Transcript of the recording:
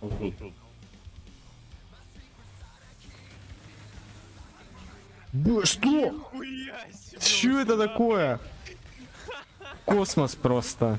Вот тут. Б- Что? Чё. Что это такое? Космос просто.